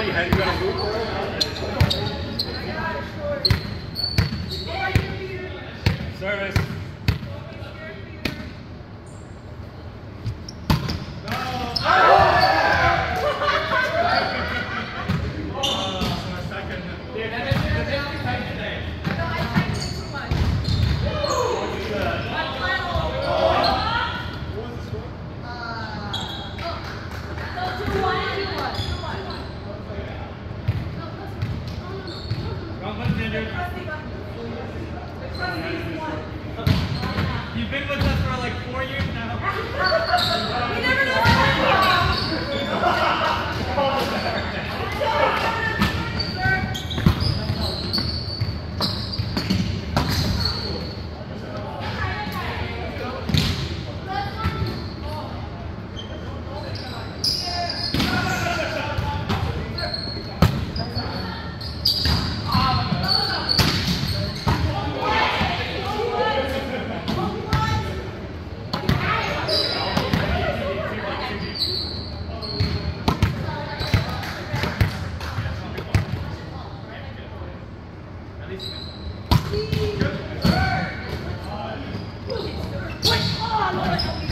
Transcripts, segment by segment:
body head, you gotta move. 我操？了。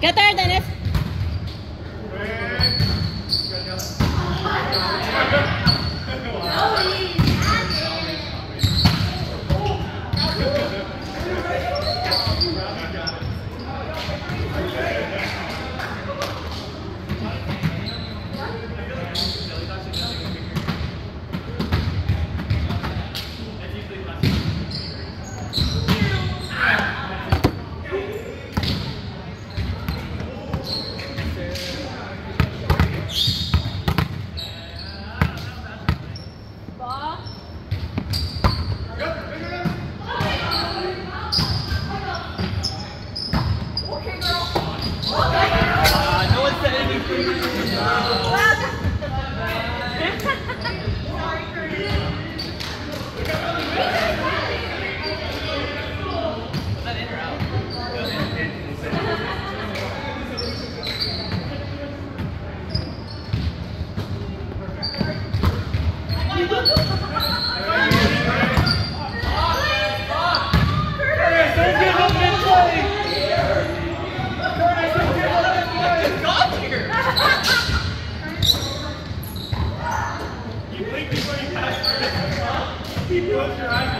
Get there, Dennis. Close your eyes